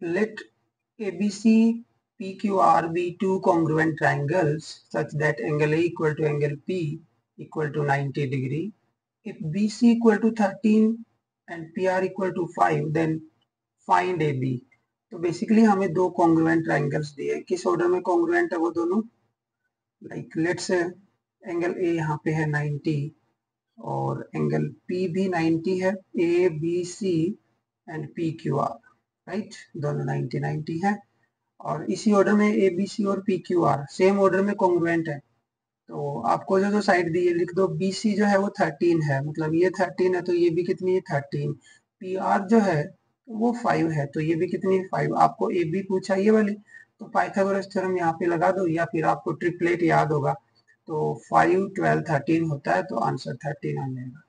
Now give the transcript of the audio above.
let ABC PQR be two congruent triangles such that angle A equal to angle P equal to 90 degree. If BC equal to 13 and PR equal to 5 then find AB. तो basically हमें दो congruent triangles दिए किस order में congruent है वो दोनों like let's angle A यहाँ पे है 90 और एंगल पी भी 90 है A B C and P Q R right? दोनों 90 90 है। और इसी ऑर्डर में ए बी सी और P Q R same order में कॉन्ग्रुएंट है। तो आपको जो जो साइड दी है, लिख दो। बी सी जो है, वो 13 है। मतलब ये 13 है तो ये भी कितनी है? 13 पी आर जो है, वो फाइव है। तो ये भी कितनी? है फाइव आपको ए बी पूछा ये वाली। तो पाइथागोरस थ्योरम यहाँ पे लगा दो, या फिर आपको ट्रिपलेट याद होगा। तो फाइव ट्वेल्व थर्टीन होता है तो आंसर थर्टीन आ जाएगा।